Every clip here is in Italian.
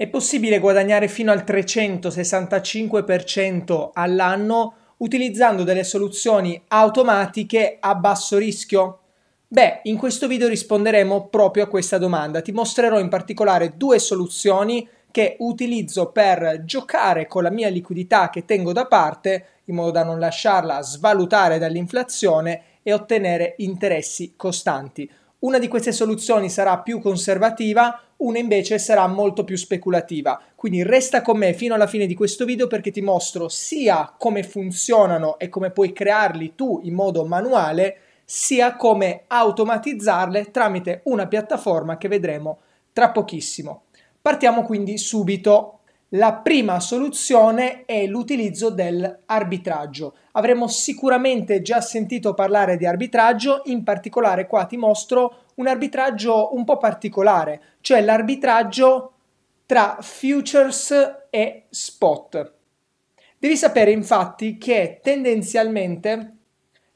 È possibile guadagnare fino al 365% all'anno utilizzando delle soluzioni automatiche a basso rischio? Beh, in questo video risponderemo proprio a questa domanda. Ti mostrerò in particolare due soluzioni che utilizzo per giocare con la mia liquidità che tengo da parte in modo da non lasciarla svalutare dall'inflazione e ottenere interessi costanti. Una di queste soluzioni sarà più conservativa, una invece sarà molto più speculativa. Quindi resta con me fino alla fine di questo video perché ti mostro sia come funzionano e come puoi crearli tu in modo manuale, sia come automatizzarle tramite una piattaforma che vedremo tra pochissimo. Partiamo quindi subito la prima soluzione è l'utilizzo dell'arbitraggio. Avremo sicuramente già sentito parlare di arbitraggio, in particolare qua ti mostro un arbitraggio un po' particolare, cioè l'arbitraggio tra futures e spot. Devi sapere infatti che tendenzialmente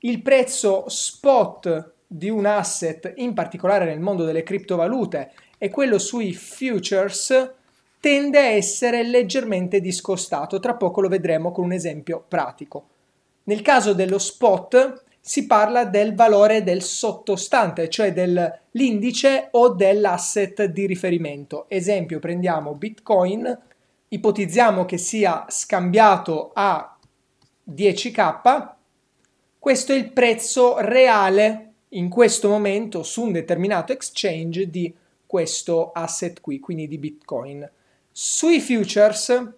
il prezzo spot di un asset, in particolare nel mondo delle criptovalute, e quello sui futures tende a essere leggermente discostato. Tra poco lo vedremo con un esempio pratico. Nel caso dello spot si parla del valore del sottostante, cioè dell'indice o dell'asset di riferimento. Esempio, prendiamo Bitcoin, ipotizziamo che sia scambiato a 10k, questo è il prezzo reale in questo momento su un determinato exchange di questo asset qui, quindi di Bitcoin. Sui futures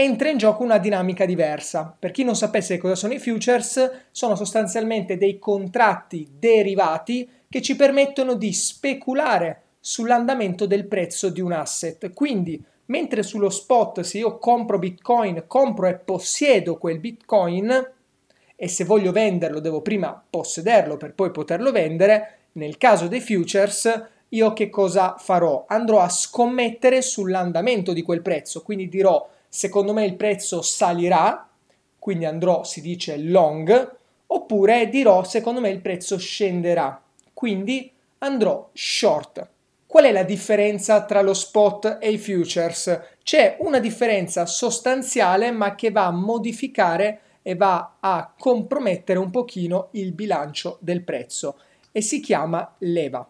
entra in gioco una dinamica diversa. Per chi non sapesse cosa sono i futures, sono sostanzialmente dei contratti derivati che ci permettono di speculare sull'andamento del prezzo di un asset. Quindi, mentre sullo spot se io compro Bitcoin, compro e possiedo quel Bitcoin e se voglio venderlo devo prima possederlo per poi poterlo vendere, nel caso dei futures io che cosa farò? Andrò a scommettere sull'andamento di quel prezzo, quindi dirò secondo me il prezzo salirà, quindi andrò, si dice long, oppure dirò secondo me il prezzo scenderà, quindi andrò short. Qual è la differenza tra lo spot e i futures? C'è una differenza sostanziale ma che va a modificare e va a compromettere un pochino il bilancio del prezzo e si chiama leva.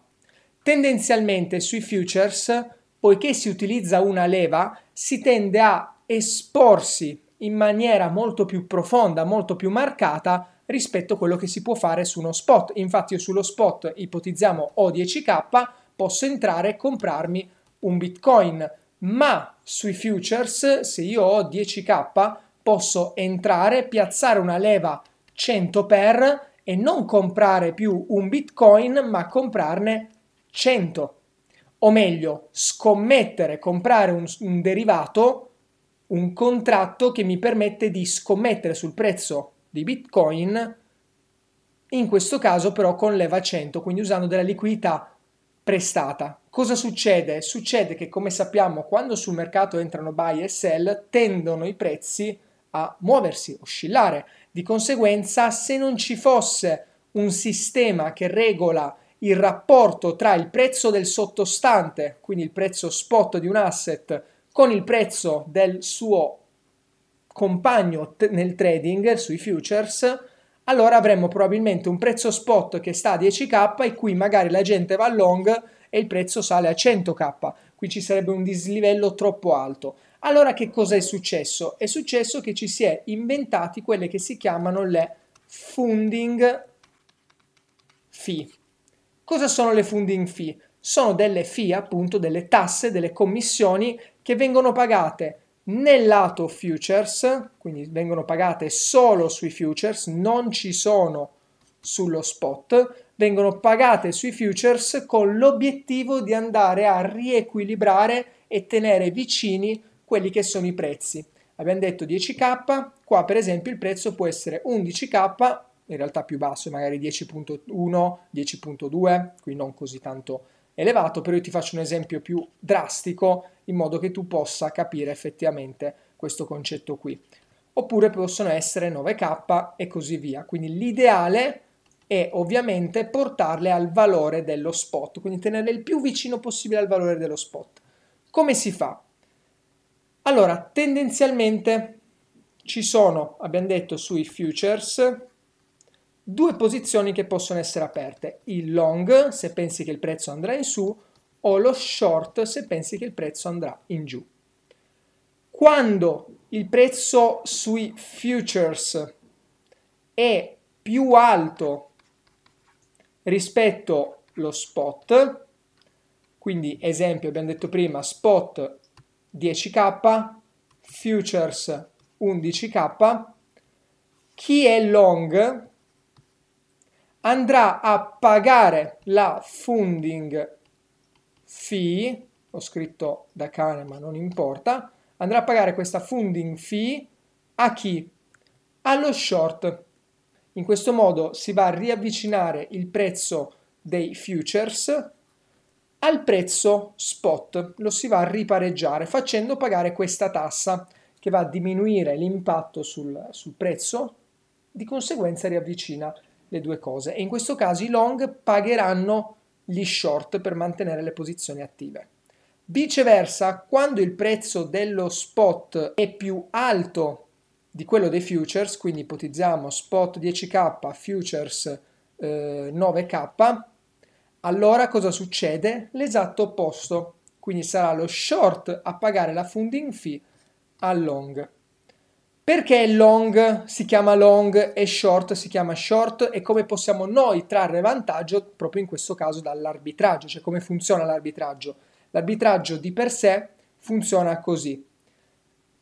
Tendenzialmente sui futures, poiché si utilizza una leva, si tende a esporsi in maniera molto più profonda, molto più marcata rispetto a quello che si può fare su uno spot. Infatti io sullo spot ipotizziamo ho 10k, posso entrare e comprarmi un bitcoin, ma sui futures se io ho 10k posso entrare, piazzare una leva 100 per e non comprare più un bitcoin, ma comprarne 100. O meglio, scommettere, comprare un, un derivato, un contratto che mi permette di scommettere sul prezzo di Bitcoin, in questo caso però con leva 100, quindi usando della liquidità prestata. Cosa succede? Succede che come sappiamo quando sul mercato entrano buy e sell tendono i prezzi a muoversi, oscillare. Di conseguenza se non ci fosse un sistema che regola il rapporto tra il prezzo del sottostante, quindi il prezzo spot di un asset, con il prezzo del suo compagno t- nel trading sui futures, allora avremmo probabilmente un prezzo spot che sta a 10k e qui magari la gente va long e il prezzo sale a 100k. Qui ci sarebbe un dislivello troppo alto. Allora che cosa è successo? È successo che ci si è inventati quelle che si chiamano le funding fee. Cosa sono le funding fee? Sono delle fee, appunto, delle tasse, delle commissioni che vengono pagate nel lato futures, quindi vengono pagate solo sui futures, non ci sono sullo spot, vengono pagate sui futures con l'obiettivo di andare a riequilibrare e tenere vicini quelli che sono i prezzi. Abbiamo detto 10k, qua per esempio il prezzo può essere 11k in realtà più basso, magari 10.1, 10.2, qui non così tanto elevato, però io ti faccio un esempio più drastico in modo che tu possa capire effettivamente questo concetto qui. Oppure possono essere 9K e così via. Quindi l'ideale è ovviamente portarle al valore dello spot, quindi tenerle il più vicino possibile al valore dello spot. Come si fa? Allora, tendenzialmente ci sono, abbiamo detto sui futures, due posizioni che possono essere aperte. Il long, se pensi che il prezzo andrà in su, o lo short, se pensi che il prezzo andrà in giù. Quando il prezzo sui futures è più alto rispetto allo spot, quindi esempio abbiamo detto prima spot 10k, futures 11k, chi è long andrà a pagare la funding fee, ho scritto da cane ma non importa, andrà a pagare questa funding fee a chi? Allo short. In questo modo si va a riavvicinare il prezzo dei futures al prezzo spot, lo si va a ripareggiare facendo pagare questa tassa che va a diminuire l'impatto sul, sul prezzo, di conseguenza riavvicina le due cose e in questo caso i long pagheranno gli short per mantenere le posizioni attive. Viceversa, quando il prezzo dello spot è più alto di quello dei futures, quindi ipotizziamo spot 10k, futures eh, 9k, allora cosa succede? L'esatto opposto, quindi sarà lo short a pagare la funding fee al long. Perché long si chiama long e short si chiama short e come possiamo noi trarre vantaggio proprio in questo caso dall'arbitraggio, cioè come funziona l'arbitraggio? L'arbitraggio di per sé funziona così.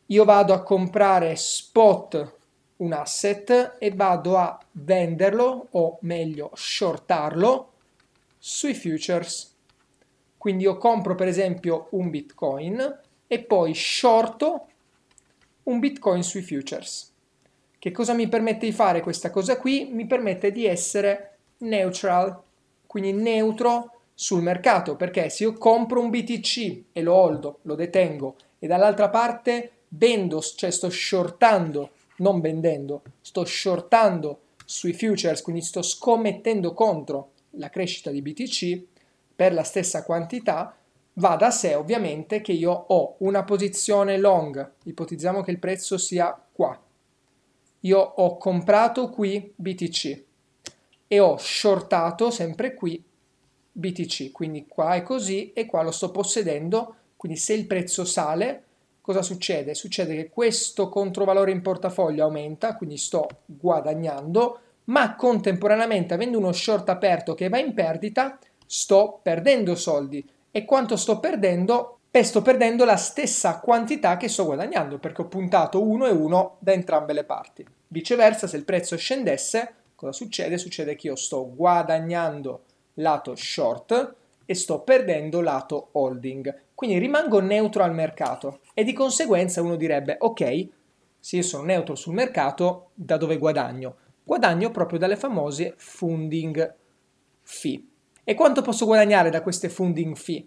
Io vado a comprare spot un asset e vado a venderlo o meglio shortarlo sui futures. Quindi io compro per esempio un bitcoin e poi shorto un Bitcoin sui futures. Che cosa mi permette di fare questa cosa qui? Mi permette di essere neutral, quindi neutro sul mercato, perché se io compro un BTC e lo holdo, lo detengo, e dall'altra parte vendo, cioè sto shortando, non vendendo, sto shortando sui futures, quindi sto scommettendo contro la crescita di BTC per la stessa quantità, va da sé ovviamente che io ho una posizione long, ipotizziamo che il prezzo sia qua. Io ho comprato qui BTC e ho shortato sempre qui BTC, quindi qua è così e qua lo sto possedendo, quindi se il prezzo sale, cosa succede? Succede che questo controvalore in portafoglio aumenta, quindi sto guadagnando, ma contemporaneamente avendo uno short aperto che va in perdita, sto perdendo soldi e quanto sto perdendo? Beh, sto perdendo la stessa quantità che sto guadagnando perché ho puntato 1 e 1 da entrambe le parti. Viceversa, se il prezzo scendesse, cosa succede? Succede che io sto guadagnando lato short e sto perdendo lato holding. Quindi rimango neutro al mercato e di conseguenza uno direbbe ok, se io sono neutro sul mercato, da dove guadagno? Guadagno proprio dalle famose funding fee. E quanto posso guadagnare da queste funding fee?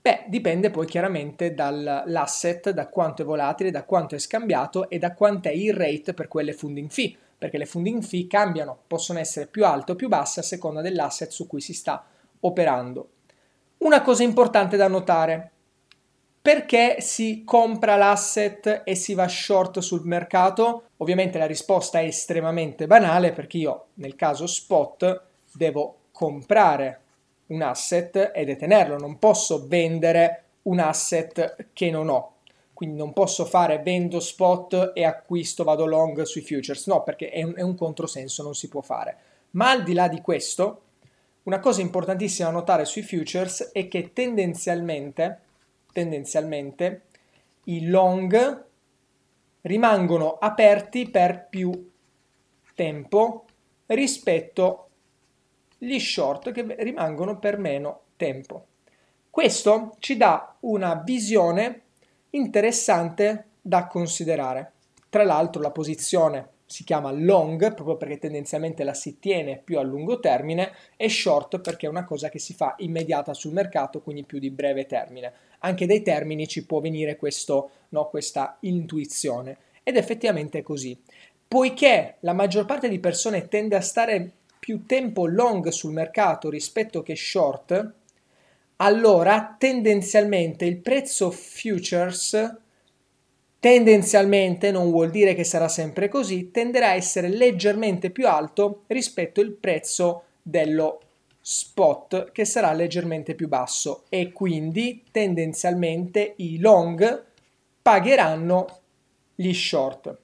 Beh, dipende poi chiaramente dall'asset, da quanto è volatile, da quanto è scambiato e da quant'è il rate per quelle funding fee, perché le funding fee cambiano, possono essere più alte o più basse a seconda dell'asset su cui si sta operando. Una cosa importante da notare, perché si compra l'asset e si va short sul mercato? Ovviamente la risposta è estremamente banale perché io nel caso spot devo comprare un asset e detenerlo, non posso vendere un asset che non ho. Quindi non posso fare vendo spot e acquisto, vado long sui futures, no, perché è un, è un controsenso, non si può fare. Ma al di là di questo, una cosa importantissima da notare sui futures è che tendenzialmente, tendenzialmente i long rimangono aperti per più tempo rispetto gli short che rimangono per meno tempo. Questo ci dà una visione interessante da considerare. Tra l'altro la posizione si chiama long proprio perché tendenzialmente la si tiene più a lungo termine e short perché è una cosa che si fa immediata sul mercato, quindi più di breve termine. Anche dai termini ci può venire questo, no, questa intuizione ed effettivamente è così. Poiché la maggior parte di persone tende a stare più tempo long sul mercato rispetto che short, allora tendenzialmente il prezzo futures Tendenzialmente non vuol dire che sarà sempre così, tenderà a essere leggermente più alto rispetto al prezzo dello spot che sarà leggermente più basso. E quindi tendenzialmente i long pagheranno gli short.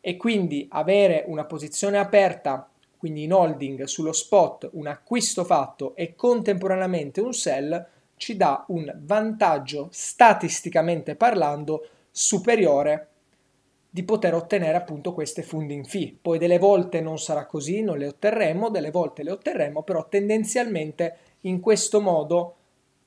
E quindi avere una posizione aperta quindi in holding sullo spot un acquisto fatto e contemporaneamente un sell ci dà un vantaggio statisticamente parlando superiore di poter ottenere appunto queste funding fee. Poi delle volte non sarà così, non le otterremo, delle volte le otterremo, però tendenzialmente in questo modo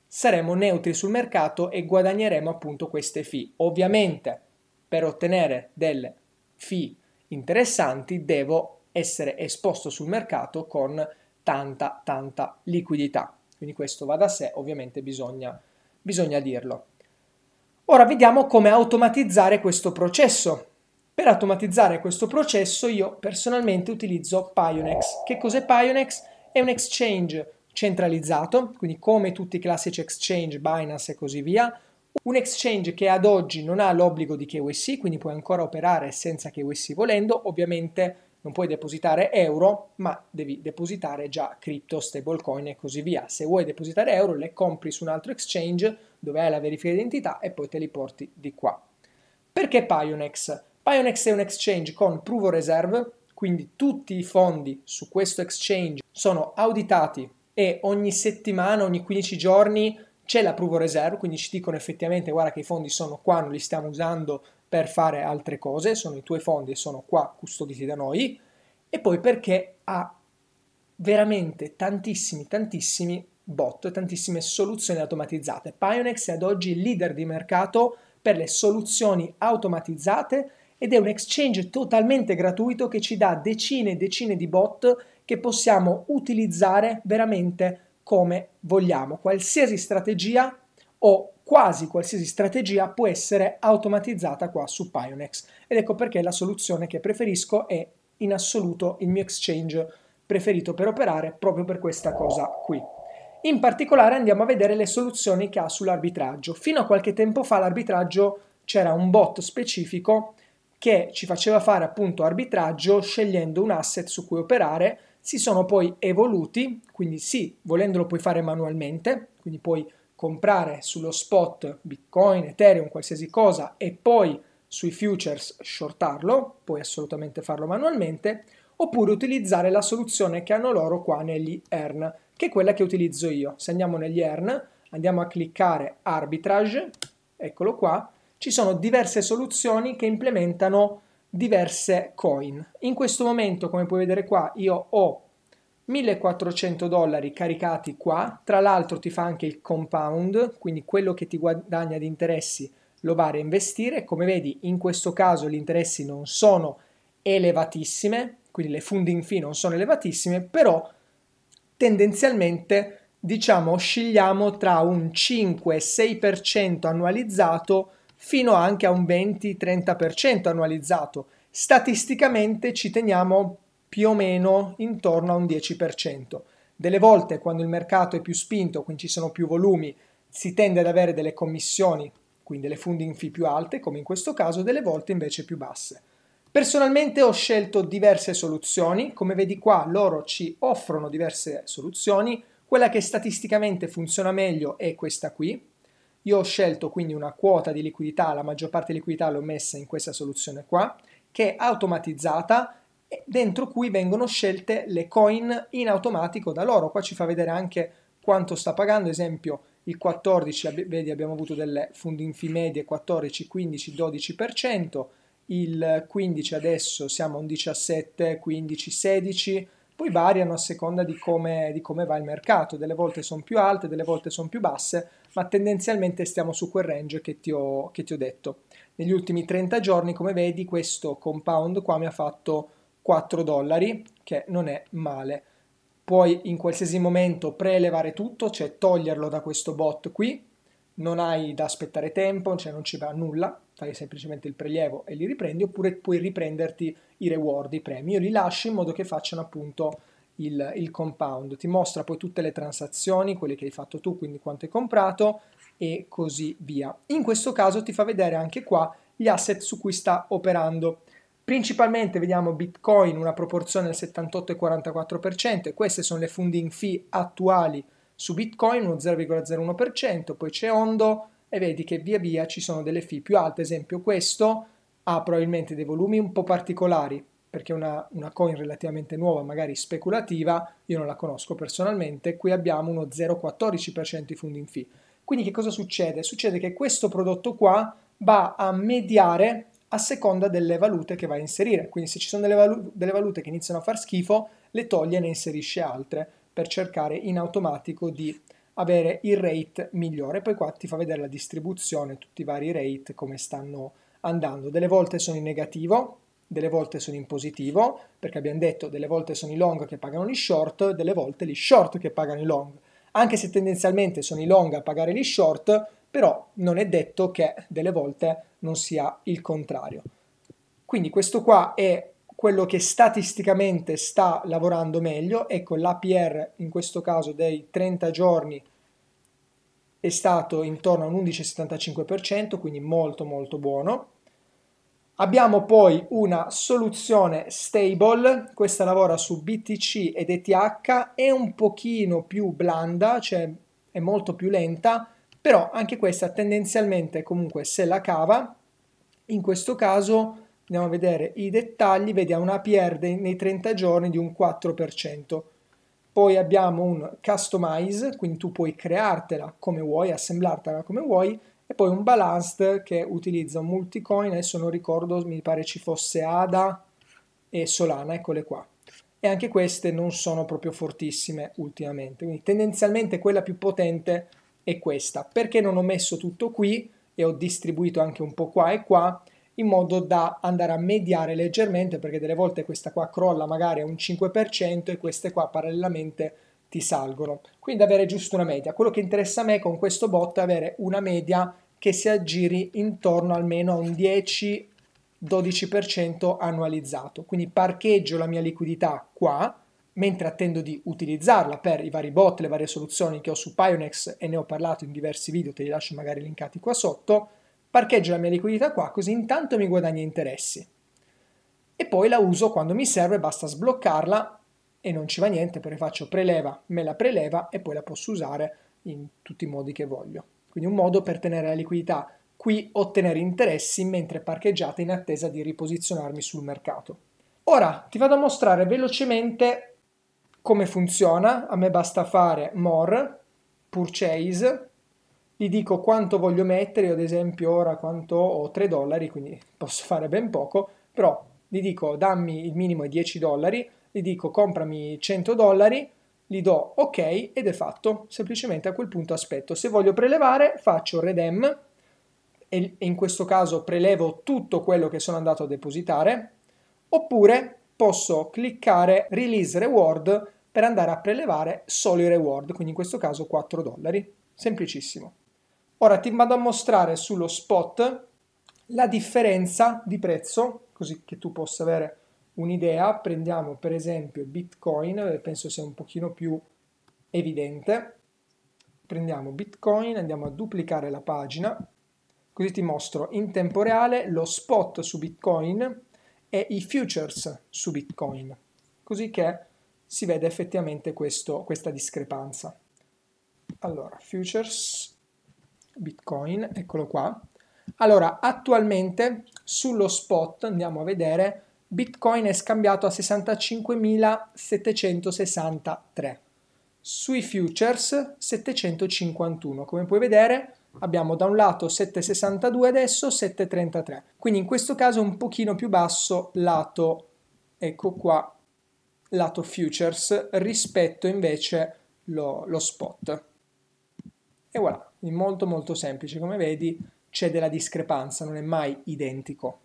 saremo neutri sul mercato e guadagneremo appunto queste fee. Ovviamente per ottenere delle fee interessanti devo essere esposto sul mercato con tanta tanta liquidità. Quindi questo va da sé, ovviamente bisogna, bisogna dirlo. Ora vediamo come automatizzare questo processo. Per automatizzare questo processo io personalmente utilizzo Pionex. Che cos'è Pionex? È un exchange centralizzato, quindi come tutti i classici exchange, Binance e così via, un exchange che ad oggi non ha l'obbligo di KYC, quindi puoi ancora operare senza KYC volendo, ovviamente non puoi depositare euro, ma devi depositare già cripto, stablecoin e così via. Se vuoi depositare euro, le compri su un altro exchange dove hai la verifica di identità e poi te li porti di qua. Perché Pionex? Pionex è un exchange con proof of reserve, quindi tutti i fondi su questo exchange sono auditati e ogni settimana, ogni 15 giorni c'è la proof of reserve, quindi ci dicono effettivamente guarda che i fondi sono qua, non li stiamo usando per fare altre cose, sono i tuoi fondi e sono qua custoditi da noi. E poi perché ha veramente tantissimi, tantissimi bot, tantissime soluzioni automatizzate. Pionex è ad oggi il leader di mercato per le soluzioni automatizzate ed è un exchange totalmente gratuito che ci dà decine e decine di bot che possiamo utilizzare veramente come vogliamo. Qualsiasi strategia o quasi qualsiasi strategia può essere automatizzata qua su Pionex ed ecco perché la soluzione che preferisco è in assoluto il mio exchange preferito per operare proprio per questa cosa qui. In particolare andiamo a vedere le soluzioni che ha sull'arbitraggio. Fino a qualche tempo fa l'arbitraggio c'era un bot specifico che ci faceva fare appunto arbitraggio scegliendo un asset su cui operare, si sono poi evoluti, quindi sì, volendolo puoi fare manualmente, quindi puoi comprare sullo spot Bitcoin, Ethereum, qualsiasi cosa e poi sui futures shortarlo, puoi assolutamente farlo manualmente, oppure utilizzare la soluzione che hanno loro qua negli earn che è quella che utilizzo io. Se andiamo negli earn, andiamo a cliccare arbitrage, eccolo qua, ci sono diverse soluzioni che implementano diverse coin. In questo momento, come puoi vedere qua, io ho 1400 dollari caricati qua, tra l'altro ti fa anche il compound, quindi quello che ti guadagna di interessi lo va a reinvestire, come vedi in questo caso gli interessi non sono elevatissime, quindi le funding fee non sono elevatissime, però tendenzialmente diciamo oscilliamo tra un 5-6% annualizzato fino anche a un 20-30% annualizzato. Statisticamente ci teniamo più o meno intorno a un 10%. Delle volte quando il mercato è più spinto, quindi ci sono più volumi, si tende ad avere delle commissioni, quindi delle funding fee più alte, come in questo caso, delle volte invece più basse. Personalmente ho scelto diverse soluzioni, come vedi qua loro ci offrono diverse soluzioni, quella che statisticamente funziona meglio è questa qui. Io ho scelto quindi una quota di liquidità, la maggior parte di liquidità l'ho messa in questa soluzione qua, che è automatizzata dentro cui vengono scelte le coin in automatico da loro. Qua ci fa vedere anche quanto sta pagando, esempio il 14, vedi abbiamo avuto delle funding fee medie 14, 15, 12%, il 15 adesso siamo a un 17, 15, 16, poi variano a seconda di come, di come va il mercato, delle volte sono più alte, delle volte sono più basse, ma tendenzialmente stiamo su quel range che ti, ho, che ti ho detto. Negli ultimi 30 giorni, come vedi, questo compound qua mi ha fatto 4 dollari, che non è male. Puoi in qualsiasi momento prelevare tutto, cioè toglierlo da questo bot qui, non hai da aspettare tempo, cioè non ci va nulla, fai semplicemente il prelievo e li riprendi, oppure puoi riprenderti i reward, i premi. Io li lascio in modo che facciano appunto il, il compound. Ti mostra poi tutte le transazioni, quelle che hai fatto tu, quindi quanto hai comprato e così via. In questo caso ti fa vedere anche qua gli asset su cui sta operando. Principalmente vediamo Bitcoin una proporzione del 78,44% e queste sono le funding fee attuali su Bitcoin, uno 0,01%, poi c'è Ondo e vedi che via via ci sono delle fee più alte, esempio questo ha probabilmente dei volumi un po' particolari perché è una, una coin relativamente nuova, magari speculativa, io non la conosco personalmente, qui abbiamo uno 0,14% di funding fee. Quindi che cosa succede? Succede che questo prodotto qua va a mediare a seconda delle valute che va a inserire. Quindi se ci sono delle, valu- delle valute che iniziano a far schifo, le toglie e ne inserisce altre per cercare in automatico di avere il rate migliore. Poi qua ti fa vedere la distribuzione, tutti i vari rate, come stanno andando. Delle volte sono in negativo, delle volte sono in positivo, perché abbiamo detto delle volte sono i long che pagano gli short, delle volte gli short che pagano i long. Anche se tendenzialmente sono i long a pagare gli short, però non è detto che delle volte non sia il contrario. Quindi questo qua è quello che statisticamente sta lavorando meglio, ecco l'APR in questo caso dei 30 giorni è stato intorno a un 11,75%, quindi molto molto buono. Abbiamo poi una soluzione stable, questa lavora su BTC ed ETH, è un pochino più blanda, cioè è molto più lenta, però anche questa tendenzialmente comunque se la cava. In questo caso andiamo a vedere i dettagli, vedi ha una APR nei 30 giorni di un 4%. Poi abbiamo un customize, quindi tu puoi creartela come vuoi, assemblartela come vuoi, e poi un balanced che utilizza un multicoin, adesso non ricordo, mi pare ci fosse ADA e Solana, eccole qua. E anche queste non sono proprio fortissime ultimamente, quindi tendenzialmente quella più potente è questa. Perché non ho messo tutto qui e ho distribuito anche un po' qua e qua, in modo da andare a mediare leggermente, perché delle volte questa qua crolla magari a un 5% e queste qua parallelamente ti salgono. Quindi avere giusto una media. Quello che interessa a me con questo bot è avere una media che si aggiri intorno almeno a un 10-12% annualizzato. Quindi parcheggio la mia liquidità qua, mentre attendo di utilizzarla per i vari bot, le varie soluzioni che ho su Pionex e ne ho parlato in diversi video, te li lascio magari linkati qua sotto, parcheggio la mia liquidità qua, così intanto mi guadagno interessi. E poi la uso quando mi serve, basta sbloccarla e non ci va niente perché faccio preleva, me la preleva e poi la posso usare in tutti i modi che voglio. Quindi un modo per tenere la liquidità qui, ottenere interessi mentre parcheggiate in attesa di riposizionarmi sul mercato. Ora ti vado a mostrare velocemente come funziona. A me basta fare more, purchase, gli dico quanto voglio mettere, io ad esempio ora quanto ho 3 dollari, quindi posso fare ben poco, però gli dico dammi il minimo è 10 dollari, gli dico comprami 100 dollari, gli do ok ed è fatto. Semplicemente a quel punto aspetto. Se voglio prelevare faccio redeem e in questo caso prelevo tutto quello che sono andato a depositare oppure posso cliccare release reward per andare a prelevare solo i reward, quindi in questo caso 4 dollari. Semplicissimo. Ora ti vado a mostrare sullo spot la differenza di prezzo, così che tu possa avere un'idea, prendiamo per esempio Bitcoin, penso sia un pochino più evidente, prendiamo Bitcoin, andiamo a duplicare la pagina, così ti mostro in tempo reale lo spot su Bitcoin e i futures su Bitcoin, così che si vede effettivamente questo, questa discrepanza. Allora, futures, Bitcoin, eccolo qua. Allora, attualmente sullo spot andiamo a vedere Bitcoin è scambiato a 65.763, sui futures 751. Come puoi vedere abbiamo da un lato 762 adesso, 733. Quindi in questo caso un pochino più basso lato, ecco qua, lato futures rispetto invece lo, lo spot. E voilà, molto molto semplice, come vedi c'è della discrepanza, non è mai identico.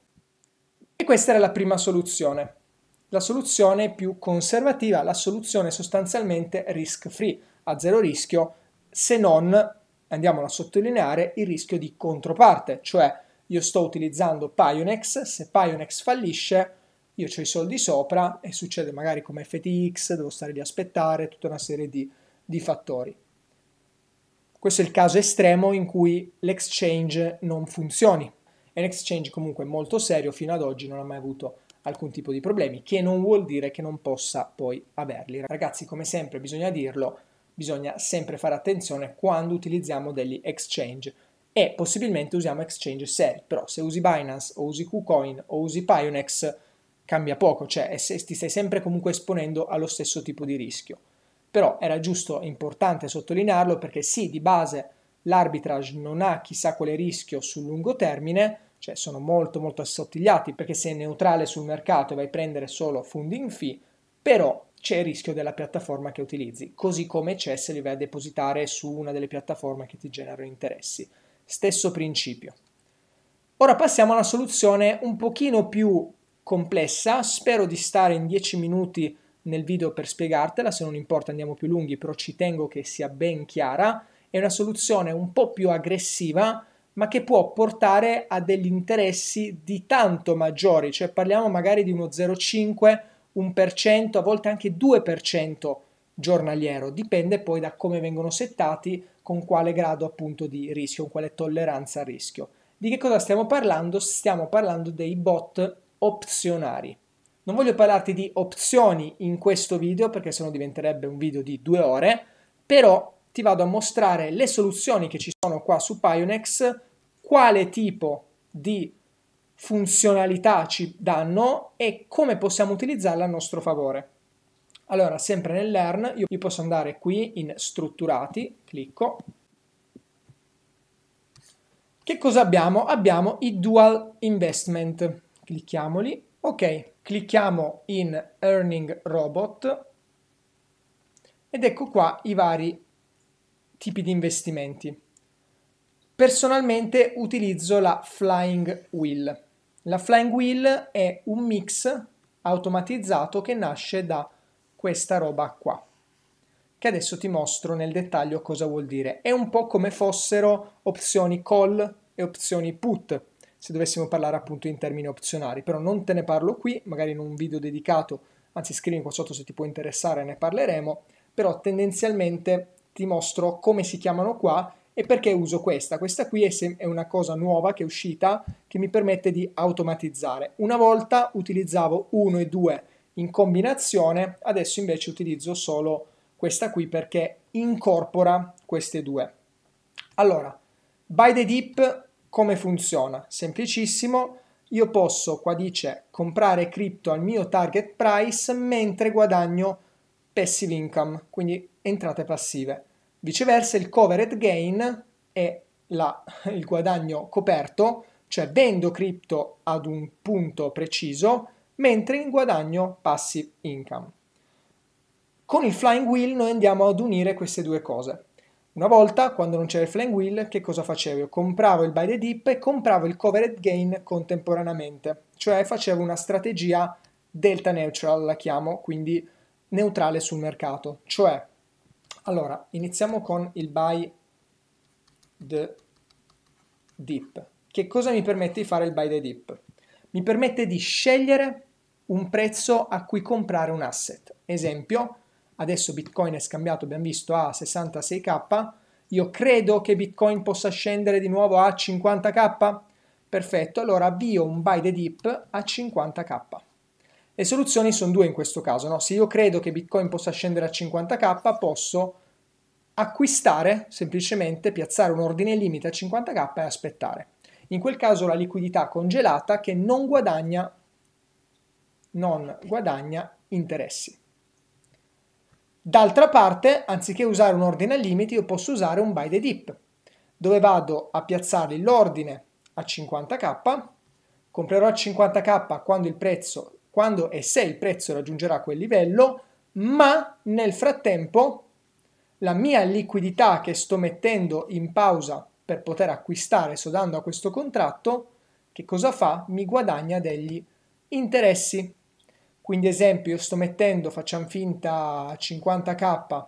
E questa era la prima soluzione. La soluzione più conservativa, la soluzione sostanzialmente risk free, a zero rischio, se non, andiamolo a sottolineare, il rischio di controparte, cioè io sto utilizzando Pionex, se Pionex fallisce io ho i soldi sopra e succede magari come FTX, devo stare lì a aspettare, tutta una serie di, di fattori. Questo è il caso estremo in cui l'exchange non funzioni, È un exchange comunque molto serio, fino ad oggi non ha mai avuto alcun tipo di problemi, che non vuol dire che non possa poi averli. Ragazzi, come sempre bisogna dirlo, bisogna sempre fare attenzione quando utilizziamo degli exchange e possibilmente usiamo exchange seri, però se usi Binance o usi KuCoin o usi Pionex cambia poco, cioè ti stai sempre comunque esponendo allo stesso tipo di rischio. Però era giusto, importante sottolinearlo perché sì, di base l'arbitrage non ha chissà quale rischio sul lungo termine, cioè sono molto molto assottigliati perché sei neutrale sul mercato e vai a prendere solo funding fee, però c'è il rischio della piattaforma che utilizzi, così come c'è se li vai a depositare su una delle piattaforme che ti generano interessi. Stesso principio. Ora passiamo a una soluzione un pochino più complessa, spero di stare in 10 minuti nel video per spiegartela, se non importa andiamo più lunghi, però ci tengo che sia ben chiara, è una soluzione un po' più aggressiva, ma che può portare a degli interessi di tanto maggiori, cioè parliamo magari di uno 0,5, 1%, a volte anche 2% giornaliero, dipende poi da come vengono settati, con quale grado appunto di rischio, con quale tolleranza a rischio. Di che cosa stiamo parlando? Stiamo parlando dei bot opzionari. Non voglio parlarti di opzioni in questo video perché sennò diventerebbe un video di due ore, però ti vado a mostrare le soluzioni che ci sono qua su Pionex, quale tipo di funzionalità ci danno e come possiamo utilizzarla a nostro favore. Allora, sempre nel Learn, io, posso andare qui in Strutturati, clicco. Che cosa abbiamo? Abbiamo i Dual Investment. Clicchiamoli. Ok, clicchiamo in Earning Robot ed ecco qua i vari tipi di investimenti. Personalmente utilizzo la Flying Wheel. La Flying Wheel è un mix automatizzato che nasce da questa roba qua, che adesso ti mostro nel dettaglio cosa vuol dire. È un po' come fossero opzioni call e opzioni put, se dovessimo parlare appunto in termini opzionali, però non te ne parlo qui, magari in un video dedicato, anzi scrivi qua sotto se ti può interessare, ne parleremo, però tendenzialmente ti mostro come si chiamano qua e perché uso questa. Questa qui è una cosa nuova che è uscita che mi permette di automatizzare. Una volta utilizzavo uno e due in combinazione, adesso invece utilizzo solo questa qui perché incorpora queste due. Allora, by the dip come funziona? Semplicissimo, io posso, qua dice, comprare cripto al mio target price mentre guadagno passive income, quindi entrate passive. Viceversa il covered gain è la, il guadagno coperto, cioè vendo cripto ad un punto preciso mentre in guadagno passive income. Con il flying wheel noi andiamo ad unire queste due cose. Una volta, quando non c'era il flying wheel, che cosa facevo? Io compravo il buy the dip e compravo il covered gain contemporaneamente, cioè facevo una strategia delta neutral, la chiamo, quindi neutrale sul mercato. Cioè, allora, iniziamo con il buy the dip. Che cosa mi permette di fare il buy the dip? Mi permette di scegliere un prezzo a cui comprare un asset. Esempio, adesso Bitcoin è scambiato, abbiamo visto, a 66k, io credo che Bitcoin possa scendere di nuovo a 50k? Perfetto, allora avvio un buy the dip a 50k. Le soluzioni sono due in questo caso, no? Se io credo che Bitcoin possa scendere a 50k, posso acquistare, semplicemente piazzare un ordine limite a 50k e aspettare. In quel caso la liquidità congelata che non guadagna non guadagna interessi. D'altra parte, anziché usare un ordine al limite, io posso usare un buy the dip, dove vado a piazzare l'ordine a 50k, comprerò a 50k quando il prezzo, quando e se il prezzo raggiungerà quel livello, ma nel frattempo la mia liquidità che sto mettendo in pausa per poter acquistare sodando a questo contratto, che cosa fa? Mi guadagna degli interessi. Quindi esempio, io sto mettendo, facciamo finta 50k,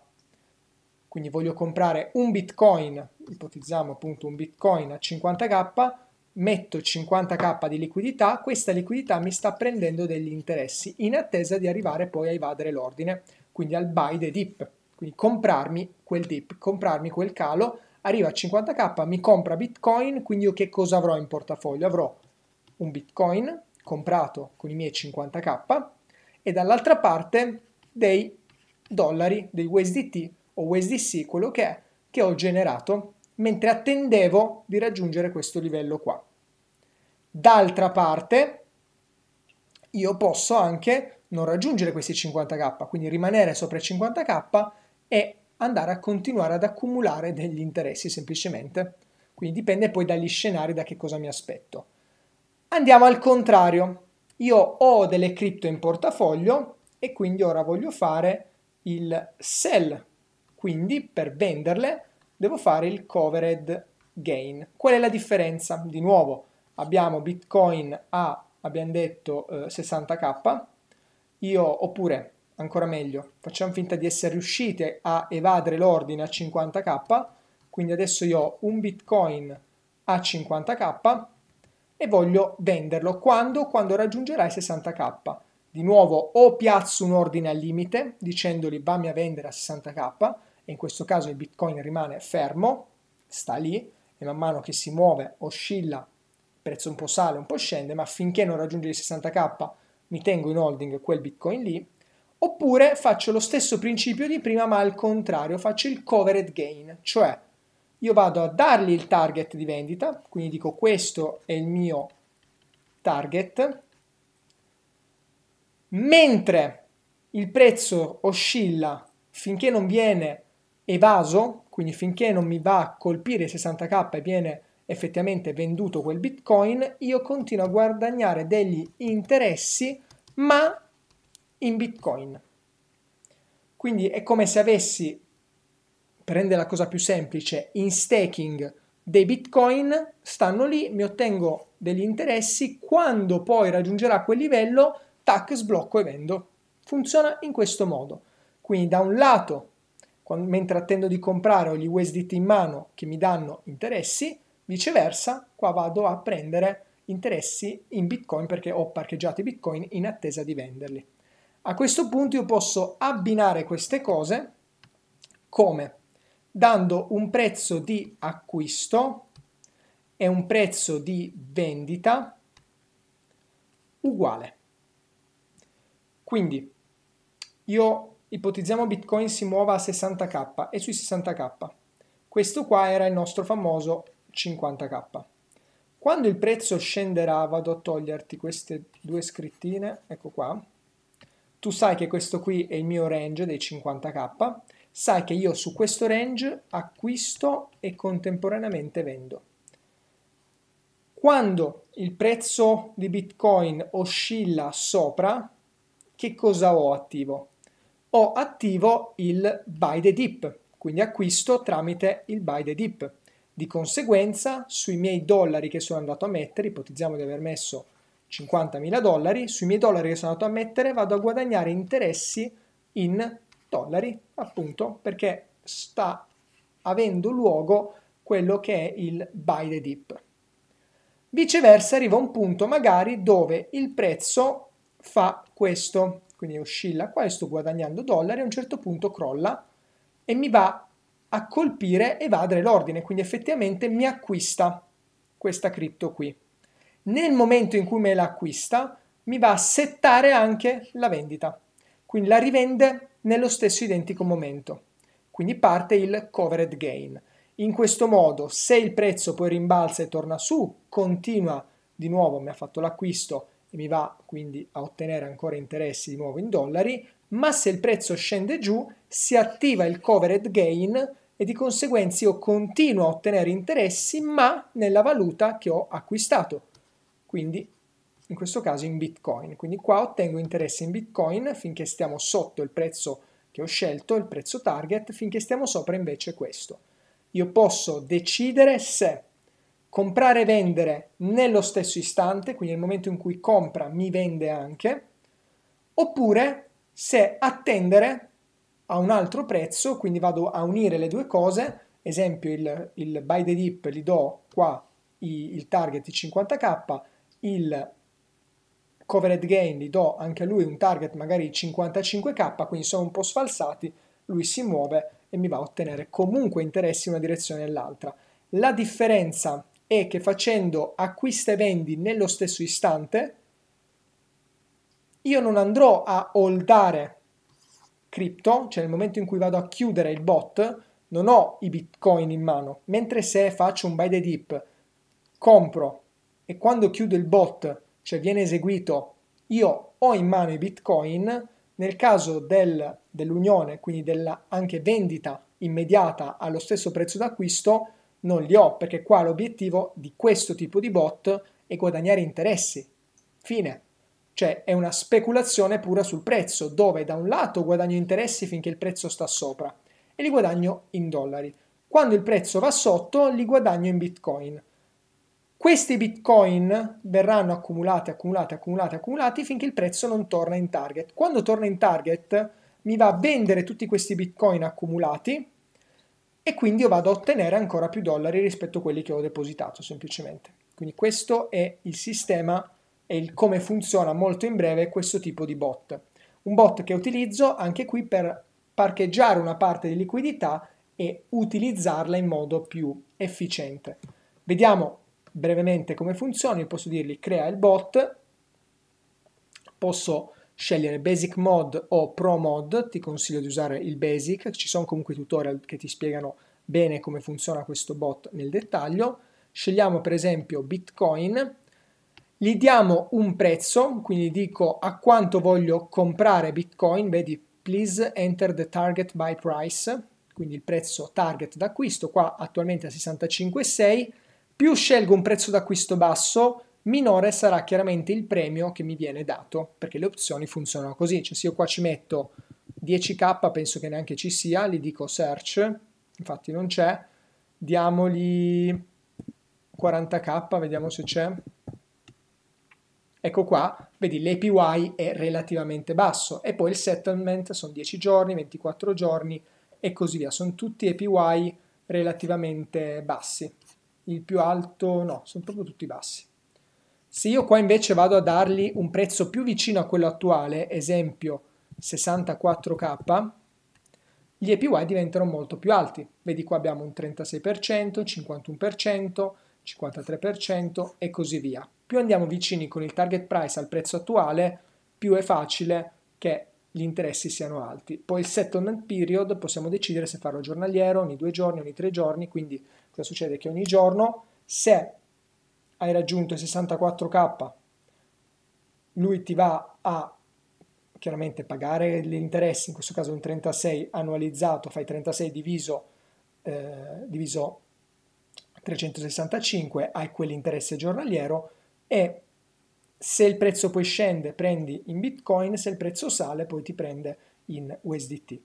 quindi voglio comprare un bitcoin, ipotizziamo appunto un bitcoin a 50k, metto 50k di liquidità, questa liquidità mi sta prendendo degli interessi in attesa di arrivare poi a evadere l'ordine, quindi al buy the dip, quindi comprarmi quel dip, comprarmi quel calo arriva a 50k, mi compra Bitcoin, quindi io che cosa avrò in portafoglio? Avrò un Bitcoin comprato con i miei 50k e dall'altra parte dei dollari, dei USDT o USDC, quello che è, che ho generato mentre attendevo di raggiungere questo livello qua. D'altra parte, io posso anche non raggiungere questi 50k, quindi rimanere sopra i 50k e andare a continuare ad accumulare degli interessi semplicemente. Quindi dipende poi dagli scenari, da che cosa mi aspetto. Andiamo al contrario. Io ho delle cripto in portafoglio e quindi ora voglio fare il sell. Quindi per venderle devo fare il covered gain. Qual è la differenza? Di nuovo abbiamo Bitcoin a, abbiamo detto, eh, 60k, io, oppure ancora meglio, facciamo finta di essere riusciti a evadere l'ordine a 50k, quindi adesso io ho un Bitcoin a 50k e voglio venderlo quando? Quando raggiungerà i 60k. Di nuovo o piazzo un ordine al limite dicendogli vammi a vendere a 60k e in questo caso il Bitcoin rimane fermo, sta lì e man mano che si muove oscilla, il prezzo un po' sale, un po' scende, ma finché non raggiunge i 60k mi tengo in holding quel Bitcoin lì. Oppure faccio lo stesso principio di prima ma al contrario, faccio il covered gain, cioè io vado a dargli il target di vendita, quindi dico questo è il mio target, mentre il prezzo oscilla finché non viene evaso, quindi finché non mi va a colpire i 60k e viene effettivamente venduto quel bitcoin, io continuo a guadagnare degli interessi, ma in Bitcoin. Quindi è come se avessi, per rendere la cosa più semplice, in staking dei Bitcoin, stanno lì, mi ottengo degli interessi, quando poi raggiungerà quel livello, tac, sblocco e vendo. Funziona in questo modo. Quindi da un lato, quando, mentre attendo di comprare ho gli USDT in mano che mi danno interessi, viceversa, qua vado a prendere interessi in Bitcoin perché ho parcheggiato i Bitcoin in attesa di venderli. A questo punto io posso abbinare queste cose come dando un prezzo di acquisto e un prezzo di vendita uguale. Quindi io ipotizziamo Bitcoin si muova a 60k e sui 60k. Questo qua era il nostro famoso 50k. Quando il prezzo scenderà, vado a toglierti queste due scrittine, ecco qua, tu sai che questo qui è il mio range dei 50k, sai che io su questo range acquisto e contemporaneamente vendo. Quando il prezzo di Bitcoin oscilla sopra, che cosa ho attivo? Ho attivo il buy the dip, quindi acquisto tramite il buy the dip. Di conseguenza, sui miei dollari che sono andato a mettere, ipotizziamo di aver messo 50.000 dollari, sui miei dollari che sono andato a mettere vado a guadagnare interessi in dollari, appunto perché sta avendo luogo quello che è il buy the dip. Viceversa arriva un punto magari dove il prezzo fa questo, quindi oscilla qua e sto guadagnando dollari, a un certo punto crolla e mi va a colpire evadere l'ordine, quindi effettivamente mi acquista questa cripto qui nel momento in cui me la acquista mi va a settare anche la vendita, quindi la rivende nello stesso identico momento. Quindi parte il covered gain. In questo modo, se il prezzo poi rimbalza e torna su, continua di nuovo, mi ha fatto l'acquisto e mi va quindi a ottenere ancora interessi di nuovo in dollari, ma se il prezzo scende giù, si attiva il covered gain e di conseguenza io continuo a ottenere interessi, ma nella valuta che ho acquistato quindi in questo caso in Bitcoin. Quindi qua ottengo interessi in Bitcoin finché stiamo sotto il prezzo che ho scelto, il prezzo target, finché stiamo sopra invece questo. Io posso decidere se comprare e vendere nello stesso istante, quindi nel momento in cui compra mi vende anche, oppure se attendere a un altro prezzo, quindi vado a unire le due cose, esempio il, il buy the dip gli do qua i, il target di 50k, il covered gain gli do anche a lui un target magari 55k, quindi sono un po' sfalsati, lui si muove e mi va a ottenere comunque interessi in una direzione o nell'altra. La differenza è che facendo acquista e vendi nello stesso istante, io non andrò a holdare cripto, cioè nel momento in cui vado a chiudere il bot, non ho i bitcoin in mano, mentre se faccio un buy the dip, compro e quando chiudo il bot, cioè viene eseguito, io ho in mano i bitcoin, nel caso del, dell'unione, quindi della anche vendita immediata allo stesso prezzo d'acquisto, non li ho, perché qua l'obiettivo di questo tipo di bot è guadagnare interessi. Fine. Cioè è una speculazione pura sul prezzo, dove da un lato guadagno interessi finché il prezzo sta sopra e li guadagno in dollari. Quando il prezzo va sotto, li guadagno in bitcoin. Questi bitcoin verranno accumulati, accumulati, accumulati, accumulati finché il prezzo non torna in target. Quando torna in target mi va a vendere tutti questi bitcoin accumulati e quindi io vado a ottenere ancora più dollari rispetto a quelli che ho depositato semplicemente. Quindi questo è il sistema e il come funziona molto in breve questo tipo di bot. Un bot che utilizzo anche qui per parcheggiare una parte di liquidità e utilizzarla in modo più efficiente. Vediamo brevemente come funziona, io posso dirgli crea il bot, posso scegliere Basic Mod o Pro Mod, ti consiglio di usare il Basic, ci sono comunque tutorial che ti spiegano bene come funziona questo bot nel dettaglio. Scegliamo per esempio Bitcoin, gli diamo un prezzo, quindi dico a quanto voglio comprare Bitcoin, vedi please enter the target buy price, quindi il prezzo target d'acquisto, qua attualmente a 65,6 più scelgo un prezzo d'acquisto basso, minore sarà chiaramente il premio che mi viene dato, perché le opzioni funzionano così. Cioè se io qua ci metto 10k, penso che neanche ci sia, gli dico search, infatti non c'è, diamogli 40k, vediamo se c'è. Ecco qua, vedi l'APY è relativamente basso e poi il settlement sono 10 giorni, 24 giorni e così via. Sono tutti APY relativamente bassi il più alto no, sono proprio tutti bassi. Se io qua invece vado a dargli un prezzo più vicino a quello attuale, esempio 64k, gli APY diventano molto più alti. Vedi qua abbiamo un 36%, 51%, 53% e così via. Più andiamo vicini con il target price al prezzo attuale, più è facile che gli interessi siano alti. Poi il settlement period possiamo decidere se farlo giornaliero, ogni due giorni, ogni tre giorni, quindi cosa succede? Che ogni giorno se hai raggiunto i 64k lui ti va a chiaramente pagare gli interessi, in questo caso un 36 annualizzato, fai 36 diviso, eh, diviso 365, hai quell'interesse giornaliero e se il prezzo poi scende prendi in bitcoin, se il prezzo sale poi ti prende in USDT.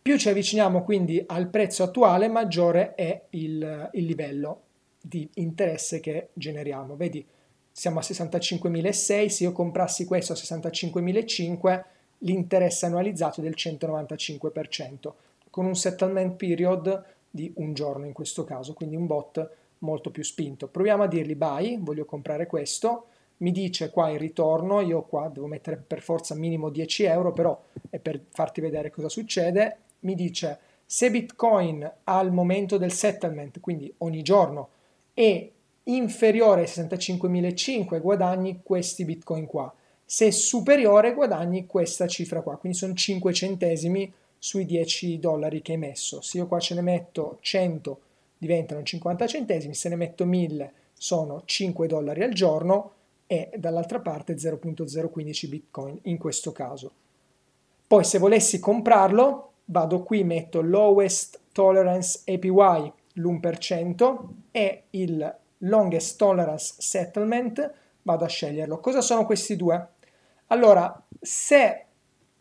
Più ci avviciniamo quindi al prezzo attuale, maggiore è il, il livello di interesse che generiamo. Vedi, siamo a 65.600, se io comprassi questo a 65.500, l'interesse annualizzato è del 195%, con un settlement period di un giorno in questo caso, quindi un bot molto più spinto. Proviamo a dirgli buy, voglio comprare questo, mi dice qua il ritorno, io qua devo mettere per forza minimo 10 euro, però è per farti vedere cosa succede, mi dice se Bitcoin al momento del settlement, quindi ogni giorno, è inferiore ai 65.500 guadagni questi Bitcoin qua, se superiore guadagni questa cifra qua, quindi sono 5 centesimi sui 10 dollari che hai messo. Se io qua ce ne metto 100 diventano 50 centesimi, se ne metto 1000 sono 5 dollari al giorno, e dall'altra parte 0.015 bitcoin in questo caso. Poi se volessi comprarlo vado qui, metto lowest tolerance APY l'1% e il longest tolerance settlement vado a sceglierlo. Cosa sono questi due? Allora, se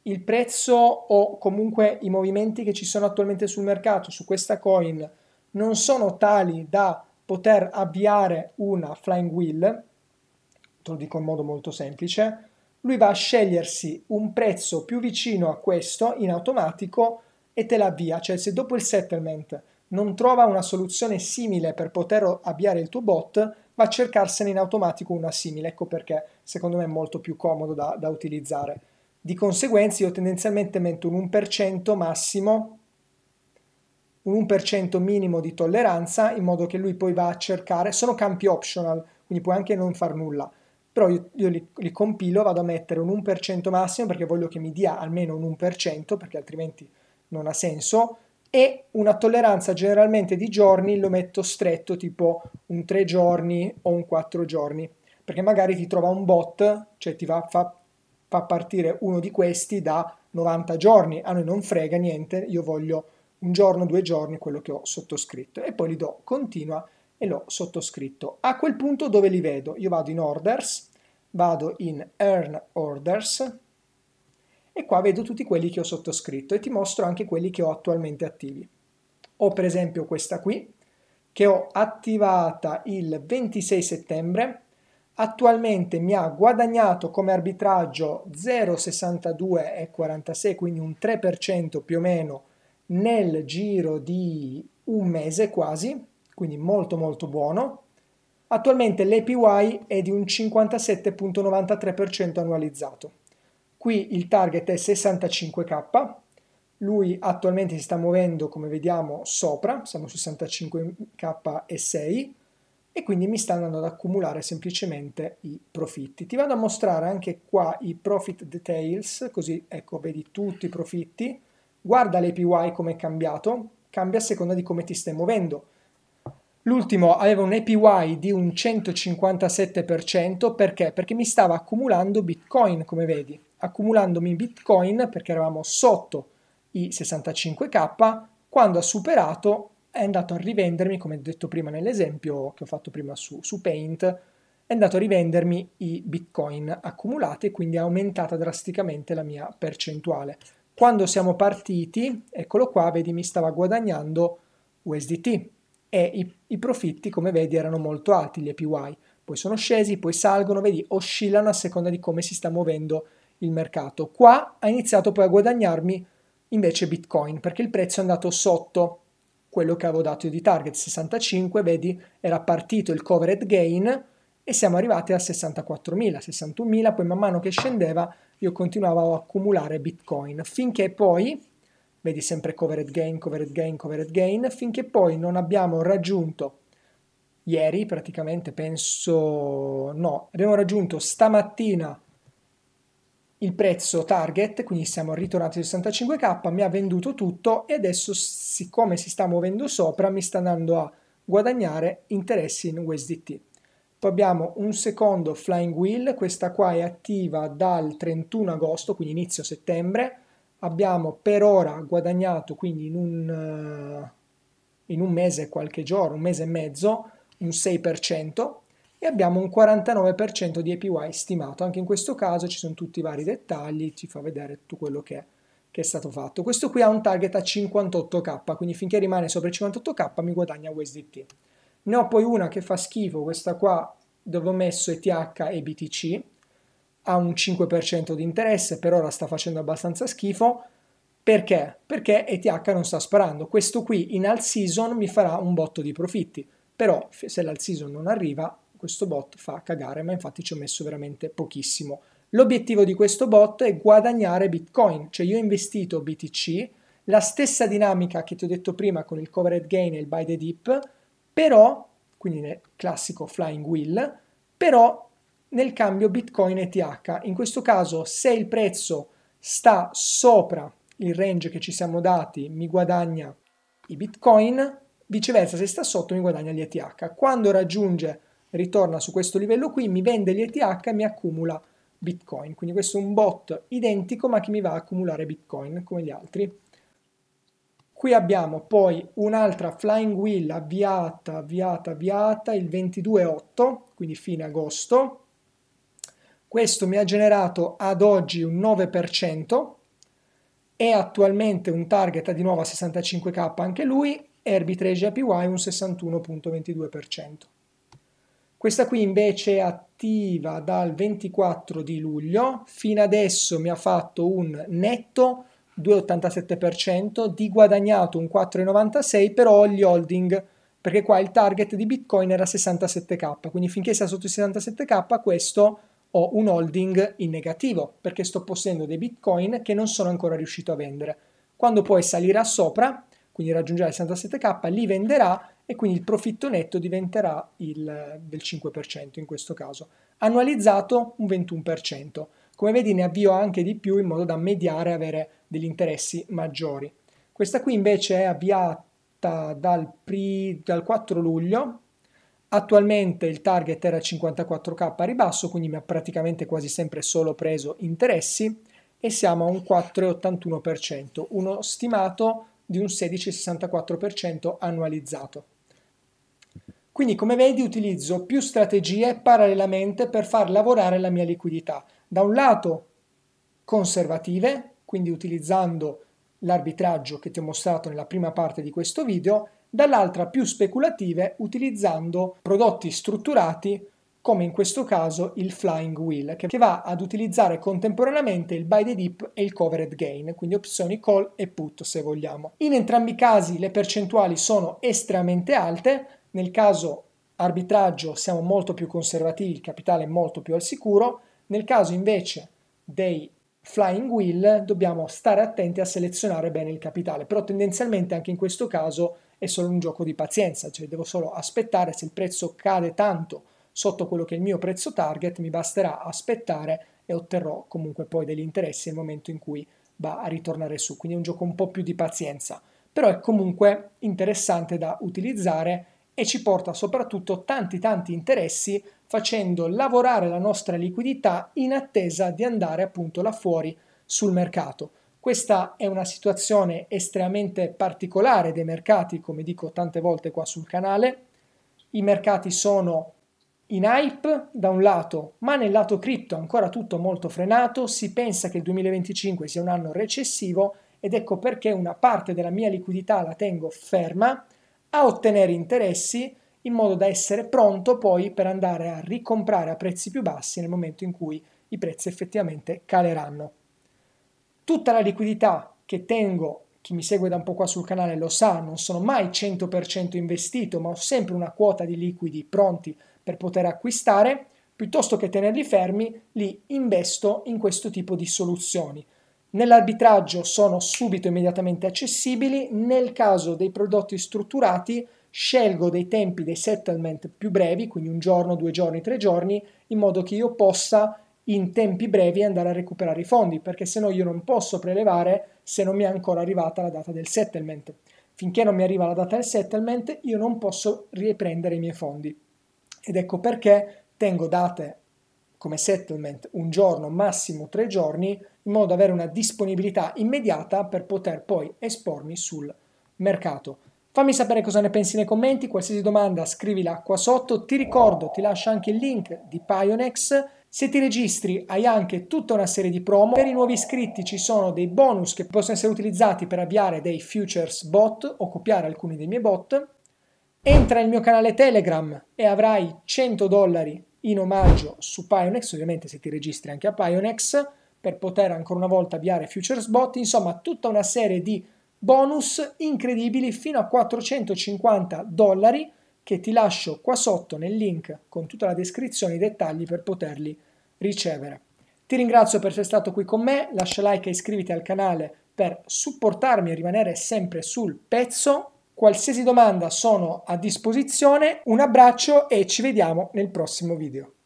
il prezzo o comunque i movimenti che ci sono attualmente sul mercato su questa coin non sono tali da poter avviare una flying wheel, te lo dico in modo molto semplice, lui va a scegliersi un prezzo più vicino a questo in automatico e te l'avvia, cioè se dopo il settlement non trova una soluzione simile per poter avviare il tuo bot, va a cercarsene in automatico una simile, ecco perché secondo me è molto più comodo da, da utilizzare. Di conseguenza io tendenzialmente metto un 1% massimo un 1% minimo di tolleranza in modo che lui poi va a cercare, sono campi optional, quindi puoi anche non far nulla, però io, io li, li, compilo, vado a mettere un 1% massimo perché voglio che mi dia almeno un 1% perché altrimenti non ha senso e una tolleranza generalmente di giorni lo metto stretto tipo un 3 giorni o un 4 giorni perché magari ti trova un bot, cioè ti va, fa, fa partire uno di questi da 90 giorni, a noi non frega niente, io voglio un giorno, due giorni, quello che ho sottoscritto e poi li do continua e l'ho sottoscritto. A quel punto dove li vedo? Io vado in orders, vado in earn orders e qua vedo tutti quelli che ho sottoscritto e ti mostro anche quelli che ho attualmente attivi. Ho per esempio questa qui che ho attivata il 26 settembre, attualmente mi ha guadagnato come arbitraggio 0,62,46, quindi un 3% più o meno nel giro di un mese quasi, quindi molto molto buono. Attualmente l'APY è di un 57.93% annualizzato. Qui il target è 65k, lui attualmente si sta muovendo come vediamo sopra, siamo su 65k e 6 e quindi mi sta andando ad accumulare semplicemente i profitti. Ti vado a mostrare anche qua i profit details, così ecco vedi tutti i profitti guarda l'APY come è cambiato, cambia a seconda di come ti stai muovendo. L'ultimo aveva un APY di un 157%, perché? Perché mi stava accumulando Bitcoin, come vedi. Accumulandomi Bitcoin, perché eravamo sotto i 65k, quando ha superato è andato a rivendermi, come detto prima nell'esempio che ho fatto prima su, su Paint, è andato a rivendermi i Bitcoin accumulati e quindi ha aumentata drasticamente la mia percentuale. Quando siamo partiti, eccolo qua, vedi mi stava guadagnando USDT e i, i profitti, come vedi, erano molto alti, gli APY. Poi sono scesi, poi salgono, vedi, oscillano a seconda di come si sta muovendo il mercato. Qua ha iniziato poi a guadagnarmi invece Bitcoin, perché il prezzo è andato sotto quello che avevo dato io di target, 65, vedi, era partito il covered gain e siamo arrivati a 64.000, 61.000, poi man mano che scendeva io continuavo a accumulare bitcoin finché poi, vedi sempre covered gain, covered gain, covered gain, finché poi non abbiamo raggiunto ieri praticamente, penso, no, abbiamo raggiunto stamattina il prezzo target, quindi siamo ritornati a 65k, mi ha venduto tutto e adesso siccome si sta muovendo sopra mi sta andando a guadagnare interessi in USDT. Poi abbiamo un secondo Flying Wheel, questa qua è attiva dal 31 agosto, quindi inizio settembre. Abbiamo per ora guadagnato, quindi in un, uh, in un mese qualche giorno, un mese e mezzo, un 6% e abbiamo un 49% di APY stimato. Anche in questo caso ci sono tutti i vari dettagli, ci fa vedere tutto quello che è, che è stato fatto. Questo qui ha un target a 58k, quindi finché rimane sopra i 58k mi guadagna USDT. Ne ho poi una che fa schifo, questa qua dove ho messo ETH e BTC, ha un 5% di interesse, per ora sta facendo abbastanza schifo. Perché? Perché ETH non sta sparando. Questo qui in alt season mi farà un botto di profitti, però se l'alt season non arriva, questo bot fa cagare, ma infatti ci ho messo veramente pochissimo. L'obiettivo di questo bot è guadagnare Bitcoin, cioè io ho investito BTC, la stessa dinamica che ti ho detto prima con il covered gain e il buy the dip, però, quindi nel classico flying wheel, però nel cambio Bitcoin ETH. In questo caso, se il prezzo sta sopra il range che ci siamo dati, mi guadagna i Bitcoin, viceversa, se sta sotto mi guadagna gli ETH. Quando raggiunge, ritorna su questo livello qui, mi vende gli ETH e mi accumula Bitcoin. Quindi questo è un bot identico ma che mi va a accumulare Bitcoin come gli altri. Qui abbiamo poi un'altra Flying Wheel avviata, avviata, avviata il 22.8, quindi fine agosto. Questo mi ha generato ad oggi un 9%, è attualmente un target di nuovo a 65k anche lui, Arbitrage APY un 61.22%. Questa qui invece è attiva dal 24 di luglio, fino adesso mi ha fatto un netto 2,87%, di guadagnato un 4,96%, però ho gli holding, perché qua il target di Bitcoin era 67k, quindi finché sia sotto i 67k questo ho un holding in negativo, perché sto possedendo dei Bitcoin che non sono ancora riuscito a vendere. Quando poi salirà sopra, quindi raggiungerà i 67k, li venderà e quindi il profitto netto diventerà il, del 5% in questo caso. Annualizzato un 21%. Come vedi ne avvio anche di più in modo da mediare e avere degli interessi maggiori. Questa qui invece è avviata dal, pri, dal 4 luglio, attualmente il target era 54k a ribasso, quindi mi ha praticamente quasi sempre solo preso interessi e siamo a un 4,81%, uno stimato di un 16,64% annualizzato. Quindi come vedi utilizzo più strategie parallelamente per far lavorare la mia liquidità. Da un lato conservative, quindi utilizzando l'arbitraggio che ti ho mostrato nella prima parte di questo video, dall'altra più speculative utilizzando prodotti strutturati come in questo caso il Flying Wheel, che va ad utilizzare contemporaneamente il Buy the Dip e il Covered Gain, quindi opzioni call e put se vogliamo. In entrambi i casi le percentuali sono estremamente alte, nel caso arbitraggio siamo molto più conservativi, il capitale è molto più al sicuro, nel caso invece dei flying wheel dobbiamo stare attenti a selezionare bene il capitale, però tendenzialmente anche in questo caso è solo un gioco di pazienza, cioè devo solo aspettare se il prezzo cade tanto sotto quello che è il mio prezzo target, mi basterà aspettare e otterrò comunque poi degli interessi nel momento in cui va a ritornare su, quindi è un gioco un po' più di pazienza, però è comunque interessante da utilizzare e ci porta soprattutto tanti tanti interessi facendo lavorare la nostra liquidità in attesa di andare appunto là fuori sul mercato. Questa è una situazione estremamente particolare dei mercati, come dico tante volte qua sul canale. I mercati sono in hype da un lato, ma nel lato cripto ancora tutto molto frenato, si pensa che il 2025 sia un anno recessivo ed ecco perché una parte della mia liquidità la tengo ferma a ottenere interessi in modo da essere pronto poi per andare a ricomprare a prezzi più bassi nel momento in cui i prezzi effettivamente caleranno. Tutta la liquidità che tengo, chi mi segue da un po' qua sul canale lo sa, non sono mai 100% investito, ma ho sempre una quota di liquidi pronti per poter acquistare, piuttosto che tenerli fermi, li investo in questo tipo di soluzioni. Nell'arbitraggio sono subito immediatamente accessibili, nel caso dei prodotti strutturati scelgo dei tempi dei settlement più brevi, quindi un giorno, due giorni, tre giorni, in modo che io possa in tempi brevi andare a recuperare i fondi, perché se no io non posso prelevare se non mi è ancora arrivata la data del settlement. Finché non mi arriva la data del settlement, io non posso riprendere i miei fondi. Ed ecco perché tengo date come settlement un giorno, massimo tre giorni, in modo da avere una disponibilità immediata per poter poi espormi sul mercato. Fammi sapere cosa ne pensi nei commenti, qualsiasi domanda scrivila qua sotto, ti ricordo, ti lascio anche il link di Pionex, se ti registri hai anche tutta una serie di promo, per i nuovi iscritti ci sono dei bonus che possono essere utilizzati per avviare dei futures bot o copiare alcuni dei miei bot, Entra nel mio canale Telegram e avrai 100 dollari in omaggio su Pionex, ovviamente se ti registri anche a Pionex, per poter ancora una volta avviare Futures Bot, insomma tutta una serie di bonus incredibili fino a 450 dollari che ti lascio qua sotto nel link con tutta la descrizione e i dettagli per poterli ricevere. Ti ringrazio per essere stato qui con me, lascia like e iscriviti al canale per supportarmi e rimanere sempre sul pezzo Qualsiasi domanda sono a disposizione, un abbraccio e ci vediamo nel prossimo video.